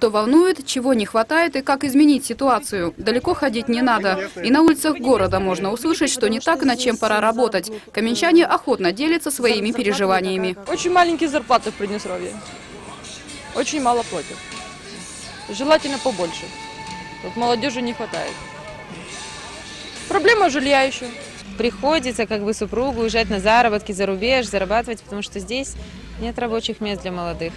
что волнует, чего не хватает и как изменить ситуацию. Далеко ходить не надо. И на улицах города можно услышать, что не так и над чем пора работать. Каменчане охотно делятся своими переживаниями. Очень маленькие зарплаты в Приднестровье. Очень мало платят. Желательно побольше. Вот молодежи не хватает. Проблема жилья еще. приходится как бы супругу уезжать на заработки за рубеж, зарабатывать, потому что здесь нет рабочих мест для молодых.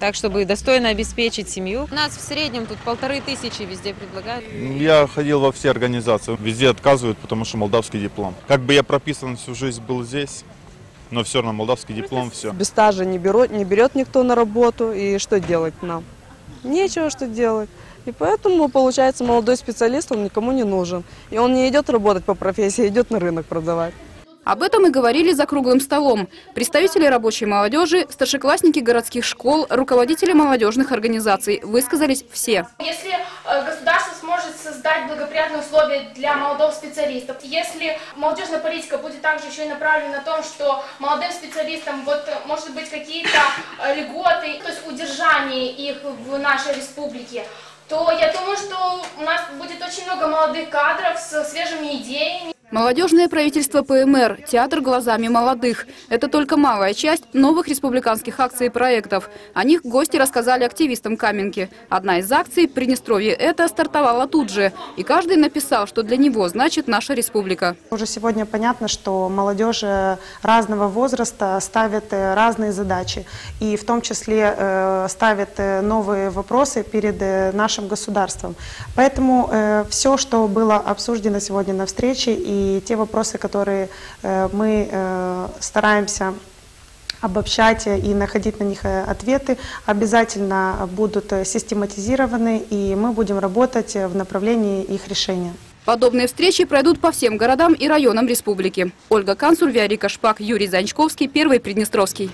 Так, чтобы достойно обеспечить семью. У нас в среднем тут полторы тысячи везде предлагают. Я ходил во все организации, везде отказывают, потому что молдавский диплом. Как бы я прописан всю жизнь был здесь, но все равно молдавский диплом, все. Без стажа не берет, не берет никто на работу, и что делать нам? Нечего что делать. И поэтому, получается, молодой специалист, он никому не нужен. И он не идет работать по профессии, а идет на рынок продавать. Об этом и говорили за круглым столом. Представители рабочей молодежи, старшеклассники городских школ, руководители молодежных организаций. Высказались все. Если э, государство сможет создать благоприятные условия для молодых специалистов, если молодежная политика будет также еще и направлена на том, что молодым специалистам вот э, может быть какие-то э, льготы, то есть удержание их в нашей республике, то я думаю, что у нас будет очень много молодых кадров с свежими идеями. Молодежное правительство ПМР, театр глазами молодых. Это только малая часть новых республиканских акций и проектов. О них гости рассказали активистам Каменки. Одна из акций «Приднестровье это» стартовала тут же. И каждый написал, что для него значит наша республика. Уже сегодня понятно, что молодежь разного возраста ставит э, разные задачи. И в том числе э, ставит э, новые вопросы перед нашим государством. Поэтому все, что было обсуждено сегодня на встрече и те вопросы, которые э, мы э, стараемся обобщать и находить на них э, ответы, обязательно будут систематизированы, и мы будем работать в направлении их решения. Подобные встречи пройдут по всем городам и районам республики. Ольга Консуль, Виарика Шпак, Юрий Занчковский, Первый Приднестровский.